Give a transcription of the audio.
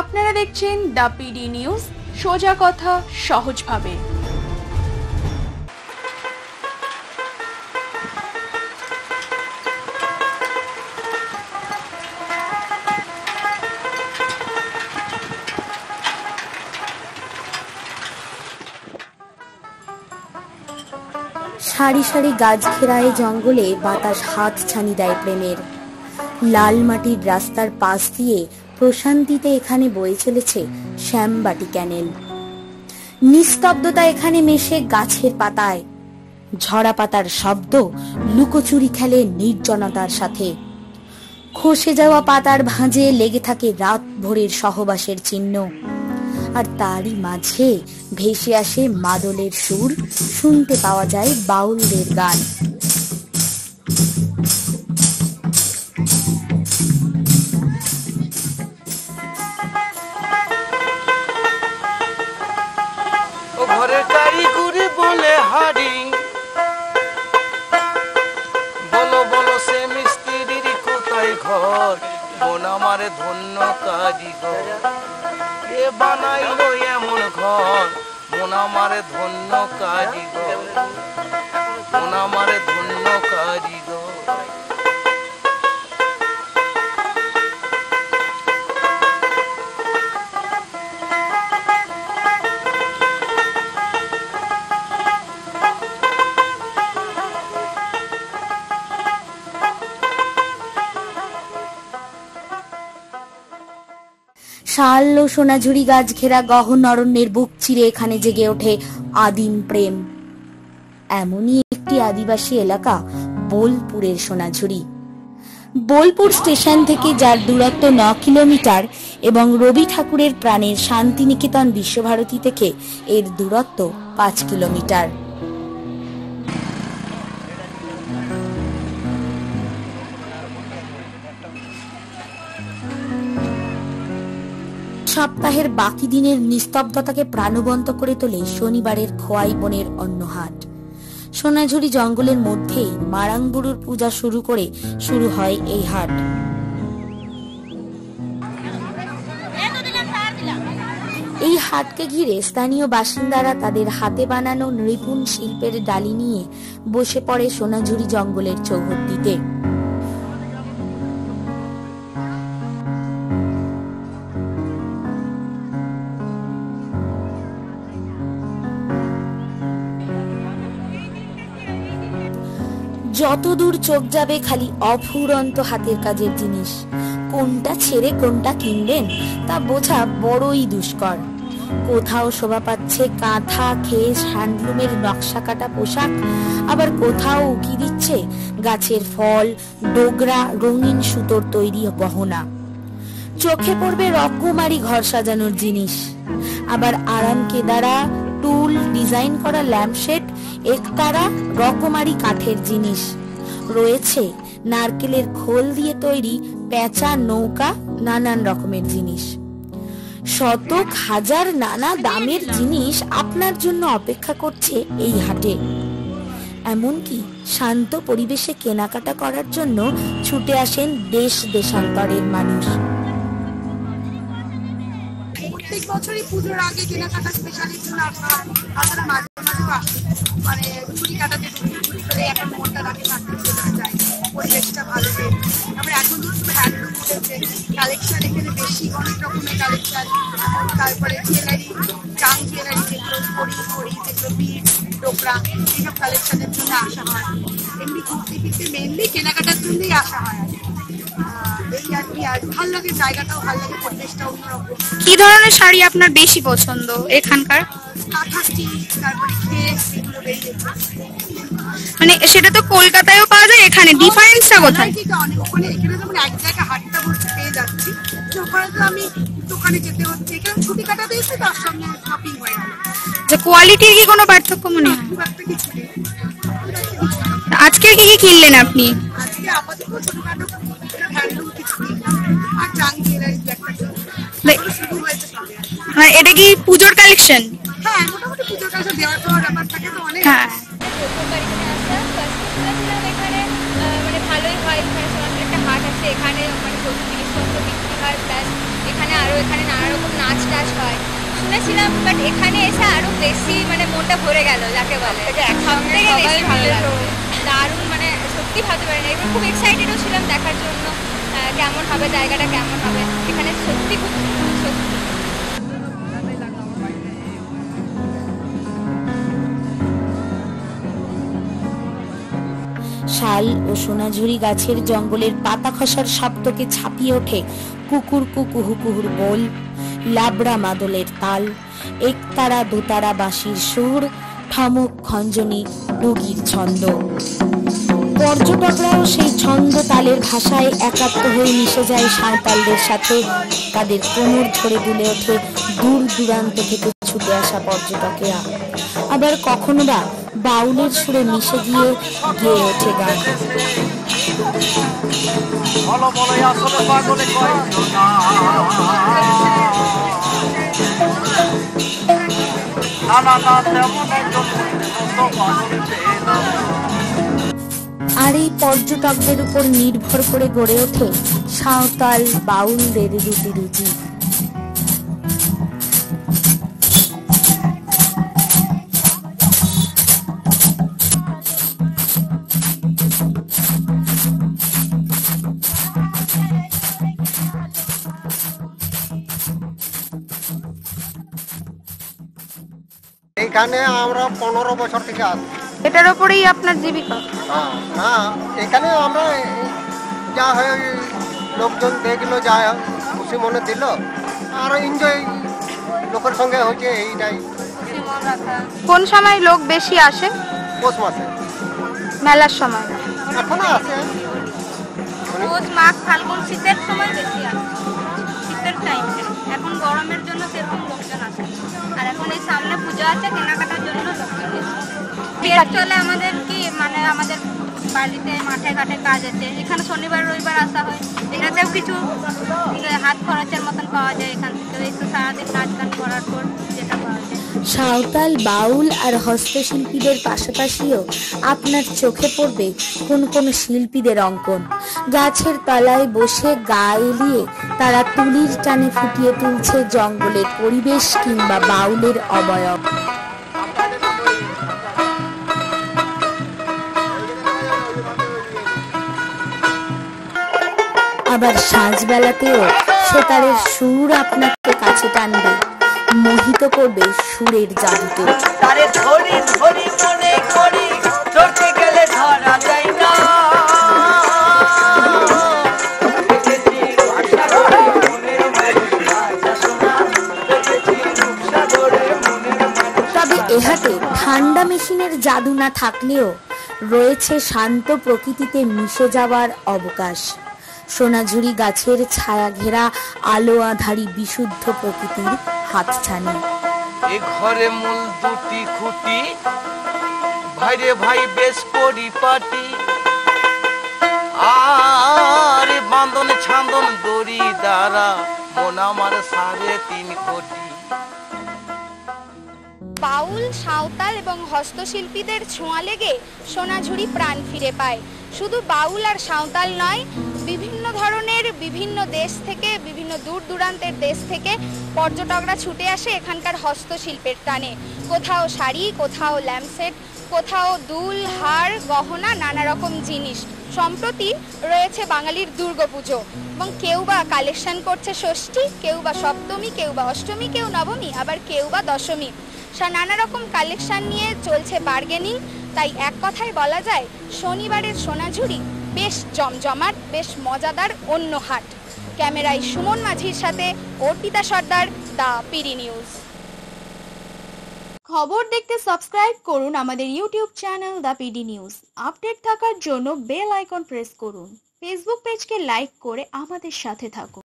আপনারা দেখছেন the PD news সোজা কথা, সহজভাবে। সারি সারি গাছ ঘেরায় জঙ্গলে বাতাস হাত ছানি দেয় প্রেমের। লাল মাটির রাস্তার পাশ দিয়ে প্রশান্তিতে এখানে বয়ে চলেছে শ্যামবাটি ক্যানেল। নিস্তব্ধতা এখানে মেশে গাছের পাতায়। ঝরা পাতার শব্দ লুকোচুরি খেলে নির্জনতার সাথে। খসে যাওয়া পাতার ভাঁজে লেগে থাকে রাত ভোরের সহবাসের চিহ্ন। আর তারই মাঝে ভেসে আসে মাদলের সুর, শুনতে পাওয়া যায় বাউলদের গান। আমার ধন্য কারিগর এ বানাইলো এমন ঘর মন আমার ধন্য কারিগর মন আমার শাল ও সোনাঝুরি গাছ ঘেরা গহন অরণ্যের বুক চিরে এখানে জেগে ওঠে আদিম প্রেম। এমনই একটি আদিবাসী এলাকা, বোলপুরের সোনাঝুরি বোলপুর স্টেশন থেকে যার দূরত্ব ন কিলোমিটার এবং রবি ঠাকুরের প্রাণের শান্তিনিকেতন বিশ্বভারতী থেকে এর দূরত্ব পাঁচ কিলোমিটার। সপ্তাহের বাকি দিনের নিস্তব্ধতাকে প্রাণবন্ত করে তোলে শনিবারের খোয়াই বনের অন্য হাট সোনাঝুরি জঙ্গলের মধ্যেই মারাংবুরুর পূজা শুরু করে শুরু হয় এই হাট। এই হাটকে ঘিরে স্থানীয় বাসিন্দারা তাদের হাতে বানানো নৃপুণ শিল্পের ডালি নিয়ে বসে পড়ে সোনাঝুরি জঙ্গলের চৌহদ্দিতে। যত দূর চোখ যাবে খালি অফুরন্ত হাতের কাজের জিনিস। কোনটা ছেড়ে কোনটা কিনবেন তা বোঝা বড়ই দুষ্কর। কোথাও শোভা পাচ্ছে কাঁথা, খেস, হ্যান্ডলুমের নকশা কাটা পোশাক, আবার কোথাও উকি দিচ্ছে গাছের ফল, ডোগরা, রঙিন সুতোর তৈরি গহনা। চোখে পড়বে রকমারি ঘর সাজানোর জিনিস। আবার আরাম কেদারা টুল ডিজাইন করা ল্যাম্পশেড একতারা রকমারি কাঠের জিনিস। রয়েছে নারকেলের খোল দিয়ে তৈরি পেঁচা, নৌকা, নানান রকমের জিনিস। শতক হাজার নানা দামের জিনিস আপনার জন্য অপেক্ষা করছে এই হাটে। এমনকি শান্ত পরিবেশে কেনাকাটা করার জন্য ছুটে আসেন দেশ দেশান্তরের মানুষ। প্রত্যেক বছরই পুজোর আগে কেনাকাটা স্পেশালি জন্য আপনারা মাঝে মাঝে মানে ছুটি কাটাতে ছুটি করে এখন মনটা রাখে থাকতে যায়। পরিবেশটা ভালো তারপরে এখন তো শুধু হ্যান্ডলুম উঠেছে কালেকশন এখানে বেশি অনেক রকমের কালেকশন তারপরে জুয়েলারি চাং জুয়েলারি যেগুলো করি করি যেগুলো বিট ডোকরা এইসব কালেকশনের জন্য আসা হয়। এমনি ঘুরতে ফিরতে মেনলি কেনাকাটার জন্যই আসা হয় আর কি। ধরনের শাড়ি আপনার বেশি পছন্দ এখানকার? কাঁথা তারপরে খেস এগুলো বেরিয়েছে মানে সেটা তো কলকাতায়ও পাওয়া যায় এখানে ডিফারেন্সটা কোথায়? কি তো অনেক ওখানে এখানে যেমন এক জায়গায় হাটটা বসে পেয়ে যাচ্ছি ওখানে তো আমি দোকানে যেতে হচ্ছে। এখানে ছুটি কাটাতে এসে তার সঙ্গে শপিং হয়ে গেল। যে কোয়ালিটির কি কোনো পার্থক্য মনে হয়? কিছু কি কি কিনলেন আপনি? আজকে আপাতত ছোটখাটো হ্যান্ডলুম কিছু আর একটা শুরু হয়েছে মানে এটা কি পুজোর কালেকশন হ্যাঁ শুনেছিলাম মানে ভালোই হয় এখানে একটা হাট আছে এখানে মানে প্রচুর জিনিসপত্র বিক্রি হয়। প্লাস এখানে আরও এখানে নানা রকম নাচ টাচ হয় শুনেছিলাম বাট এখানে এসে আরও বেশি মানে মনটা ভরে গেল যাকে বলে সব থেকে বেশি ভালো লাগল দারুণ মানে সত্যি ভাবতে পারি না এবার খুব এক্সাইটেডও ছিলাম দেখার জন্য আহ, কেমন হবে জায়গাটা কেমন হবে এখানে সত্যি খুব সত্যি। শাল ও সোনাঝুরি গাছের জঙ্গলের পাতা খসার শব্দকে ছাপিয়ে ওঠে কুকুর কুকুহু কুহুর বোল, লাবড়া মাদলের তাল, একতারা দোতারা বাঁশির সুর, ঠমক খঞ্জনি ডুগির ছন্দ। পর্যটকরাও সেই ছন্দ তালের ভাষায় একাত্ম হয়ে মিশে যায় সাঁওতালদের সাথে। তাদের কোমর ধরে দুলে ওঠে দূর দূরান্ত থেকে ছুটে আসা পর্যটকেরা। আবার কখনো বা বাউলের সুরে মিশে গিয়ে গেয়ে ওঠে গান। আর এই পর্যটকদের উপর নির্ভর করে গড়ে ওঠে সাঁওতাল বাউলদের রুটি রুচি এইখানে আমরা পনেরো বছর থেকে আসি এটার উপরেই আপনার জীবিকা? হ্যাঁ না এখানে আমরা যা হয় লোকজন দেখল যা খুশি মনে দিল আর এনজয় লোকের সঙ্গে হচ্ছে এইটাই। কোন সময় লোক বেশি আসে? পৌষ মাসে। মেলার সময়। এখনও আছে। পৌষ মাঘ ফাল্গুন শীতের সময় বেশি আসে। শীতের টাইমে এখন গরমের জন্য সেরকম লোকজন আসে না। আর এখন এই সামনে পুজো আছে, কেনাকাটার জন্য। পেট চলে আমাদের কি মানে আমাদের বাড়িতে মাঠে ঘাটে কাজ আছে। এখানে শনিবার, রবিবার আসা হয়। এটাতেও কিছু হাত খরচের মতন পাওয়া যায় এখান থেকে। এই সারাদিন নাচ গান করার পর যেটা পাওয়া যায়। সাঁওতাল, বাউল আর হস্তশিল্পীদের পাশাপাশিও আপনার চোখে পড়বে কোন কোন শিল্পীদের অঙ্কন। গাছের তলায় বসে গা এলিয়ে তারা তুলির টানে ফুটিয়ে তুলছে জঙ্গলের পরিবেশ কিংবা বাউলের অবয়ব। আবার সাঁঝবেলাতেও সেতারের সুর আপনাকে কাছে টানবে। মোহিত করবে সুরের জাদুতে। তারে ধরি ধরি মনে করি ধরতে গেলে ধরা যায় না। তবে এহাতে ঠান্ডা মেশিনের জাদু না থাকলেও রয়েছে শান্ত প্রকৃতিতে মিশে যাওয়ার অবকাশ। সোনাঝুরি গাছের ছায়া ঘেরা আলো আধারি বিশুদ্ধ প্রকৃতির হাতছানি। এ ঘরে মূল দুটি খুঁটি, ভাইরে ভাই বেশ পরিপাটি। আর বাঁধন ছান্দন দড়ি দ্বারা, মন আমার সাড়ে তিন কোটি। বাউল, সাঁওতাল এবং হস্তশিল্পীদের ছোঁয়া লেগে সোনাঝুরি প্রাণ ফিরে পায়। শুধু বাউল আর সাঁওতাল নয়, বিভিন্ন ধরনের বিভিন্ন দেশ থেকে, বিভিন্ন দূর দূরান্তের দেশ থেকে পর্যটকরা ছুটে আসে এখানকার হস্তশিল্পের টানে। কোথাও শাড়ি, কোথাও ল্যাম্পসেট, কোথাও দুল, হার, গহনা নানা রকম জিনিস। সম্প্রতি রয়েছে বাঙালির দুর্গাপুজো এবং কেউ বা কালেকশন করছে ষষ্ঠী, কেউ বা সপ্তমী, কেউ বা অষ্টমী, কেউ নবমী, আবার কেউ বা দশমী। নানা রকম কালেকশন নিয়ে চলছে বার্গেনিং তাই এক কথায় বলা যায়, শনিবারের সোনাঝুরি বেশ জমজমাট, বেশ মজাদার অন্য হাট। ক্যামেরায় সুমন মাঝির সাথে Arpita Sardar the PD news. খবর দেখতে সাবস্ক্রাইব করুন আমাদের YouTube channel the PD news. Update থাকার জন্য বেল আইকন প্রেস করুন। ফেসবুক পেজকে লাইক করে আমাদের সাথে থাকুন।